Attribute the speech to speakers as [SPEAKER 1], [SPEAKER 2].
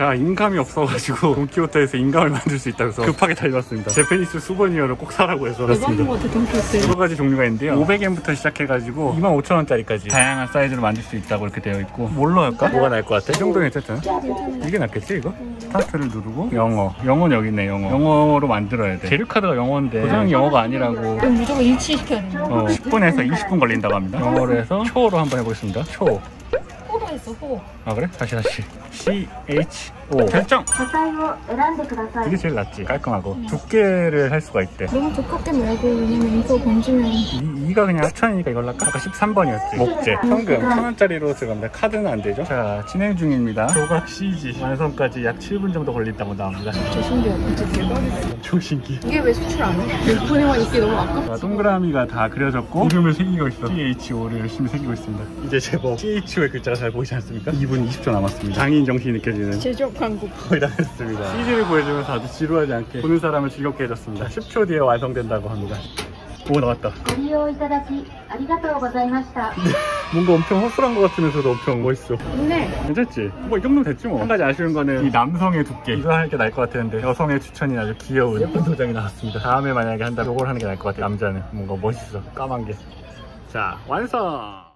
[SPEAKER 1] 자 인감이 없어가지고 돈키호테에서 인감을 만들 수 있다고 해서 급하게 달려왔습니다. 제페니스 수버니어를 꼭 사라고 해서 왔습니다 여러 가지 종류가 있는데요. 500엔부터 시작해가지고 25,000원짜리까지 다양한 사이즈로 만들 수 있다고 이렇게 되어 있고 뭘로 할까? 뭐가 나을 것 같아? 이 정도면 괜찮잖아 이게 낫겠지 이거? 스타트를 누르고 영어. 영어는 여기 있네 영어. 영어로 만들어야 돼. 재료카드가 영어인데. 고장이 영어가 아니라고.
[SPEAKER 2] 무조건 일치시켜야 되는
[SPEAKER 1] 어, 10분에서 20분 걸린다고 합니다. 영어로 해서 초로 한번 해보겠습니다. 초
[SPEAKER 2] 쓰고.
[SPEAKER 1] 아 그래? 다시 다시. CHO 결정! 이게 제일 낫지. 깔끔하고. 네. 두께를 할 수가 있대.
[SPEAKER 2] 너무 두껍게 말고 왜냐면 이거 건지면.
[SPEAKER 1] 이, 가 그냥 하천이니까 이걸로 할까? 아까 13번이었지. 목재. 현금 그러니까. 1,000원짜리로 들어갑니다. 카드는 안 되죠? 자 진행 중입니다. 조각 CG 완성까지 약 7분 정도 걸린다고 나옵니다.
[SPEAKER 2] 진짜 신기해 어떻게
[SPEAKER 1] 엄청 신기
[SPEAKER 2] 이게 왜 수출 안 해? 일본에만 있기 너무 아깝다
[SPEAKER 1] 자, 동그라미가 다 그려졌고 이름을 새기고 있어 CHO를 열심히 새기고 있습니다 이제 제법 CHO의 글자가 잘 보이지 않습니까? 2분 20초 남았습니다 장인 정신이 느껴지는
[SPEAKER 2] 제조업 한국
[SPEAKER 1] 거의 다 했습니다. CG를 보여주면서 아주 지루하지 않게 보는 사람을 즐겁게 해줬습니다. 10초 뒤에 완성된다고 합니다. 보고 나왔다. 뭔가 엄청 허술한 것 같으면서도 엄청 멋있어.
[SPEAKER 2] 네.
[SPEAKER 1] 괜찮지? 뭐 이 정도면 됐지 뭐 한 가지 아쉬운 거는 이 남성의 두께. 이거 하는 게 나을 것 같았는데 여성의 추천이 아주 귀여운 예쁜 소장이 나왔습니다. 다음에 만약에 한다면 이걸 하는 게 나을 것 같아 남자는 뭔가 멋있어. 까만 게자 완성!